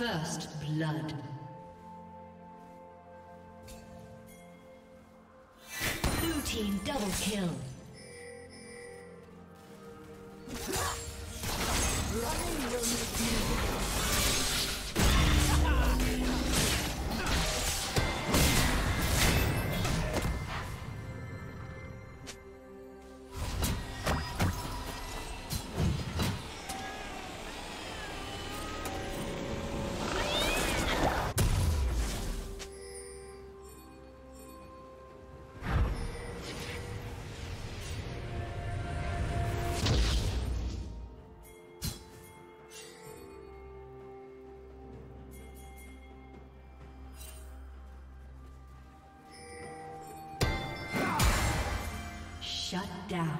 First blood. Blue team double kill. Running will make Shut down.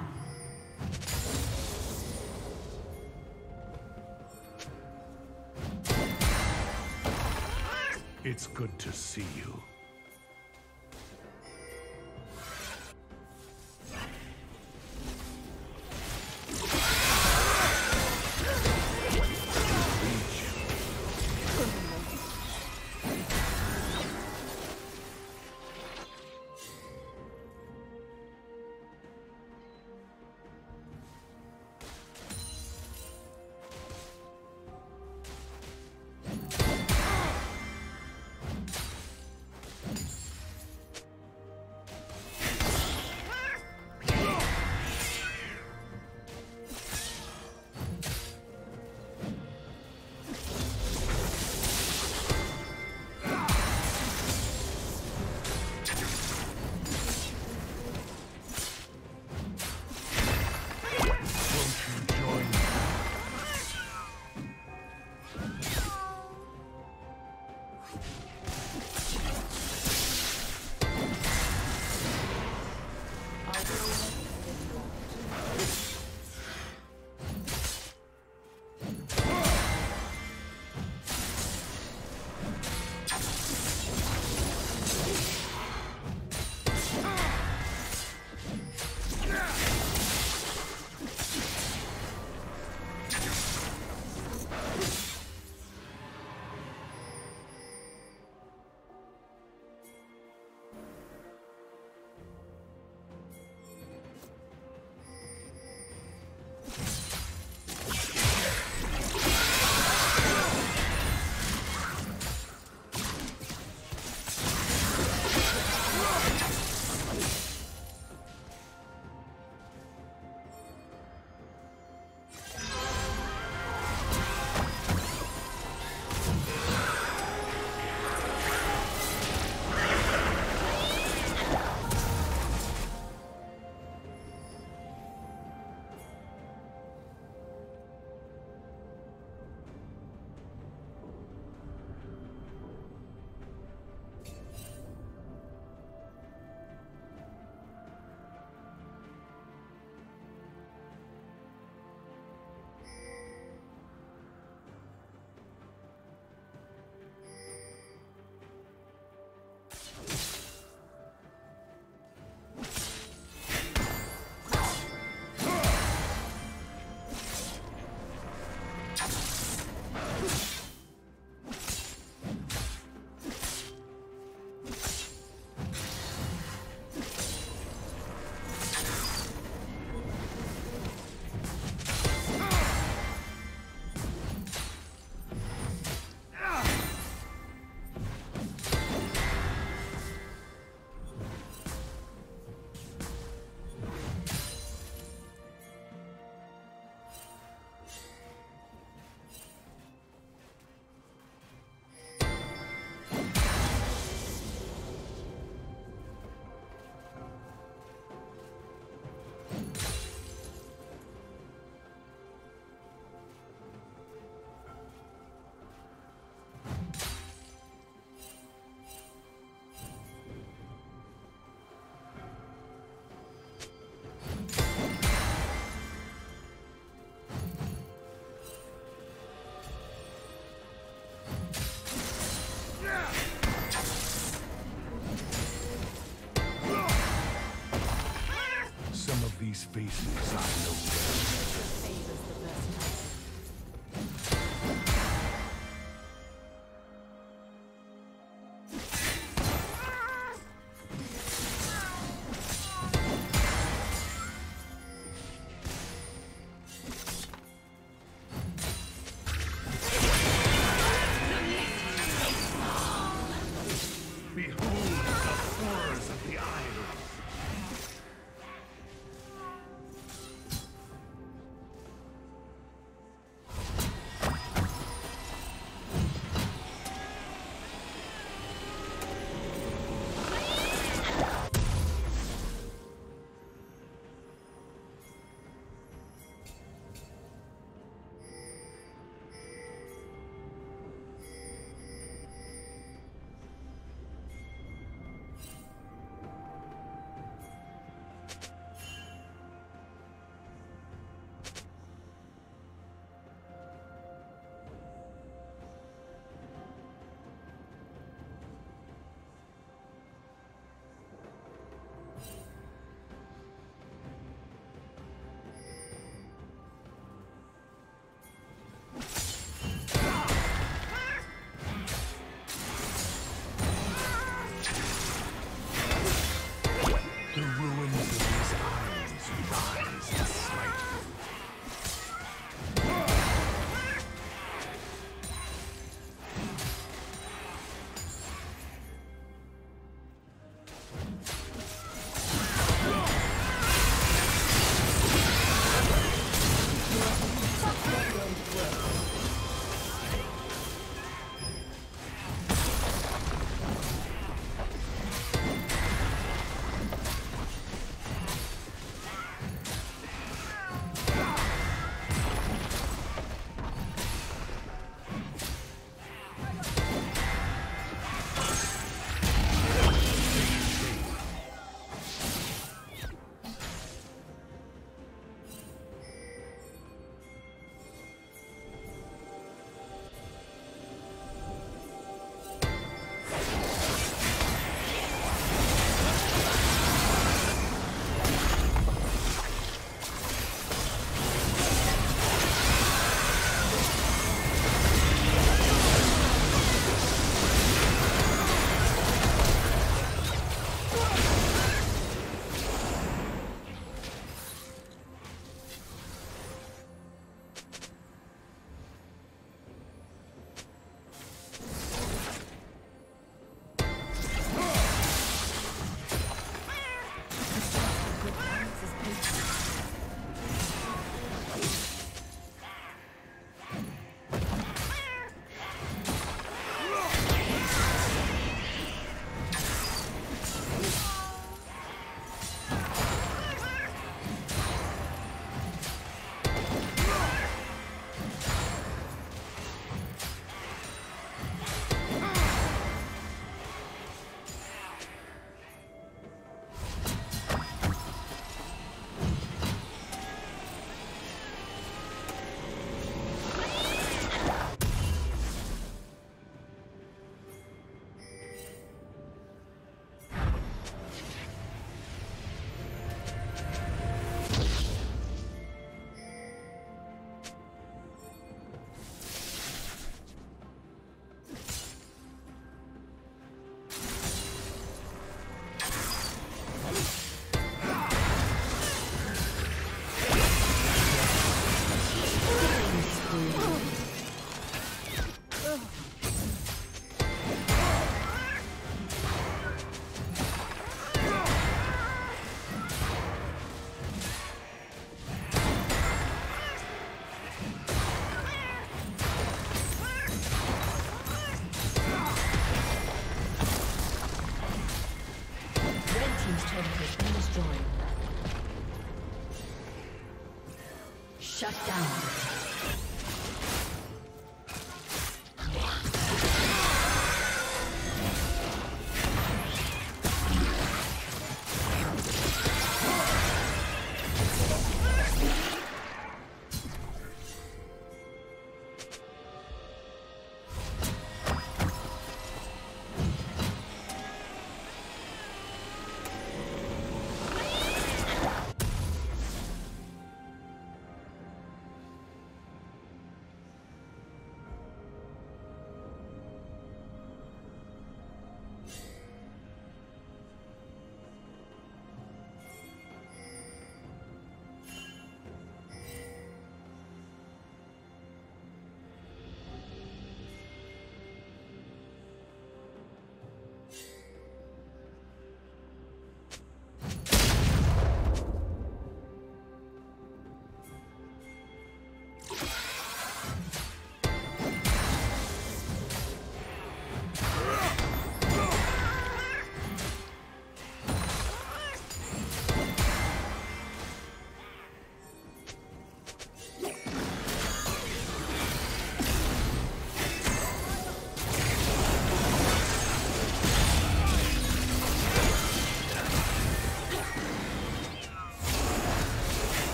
It's good to see you. Faces I know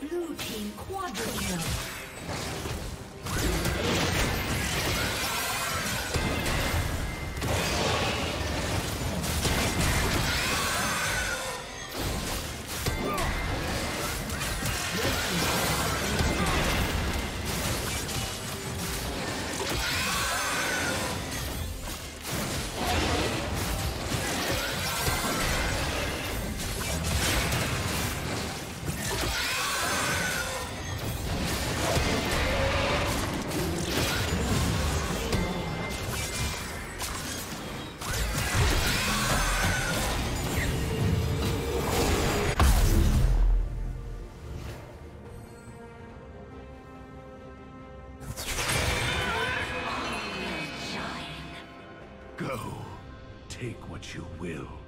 Blue team quadra kill. Go. Take what you will.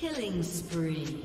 Killing spree.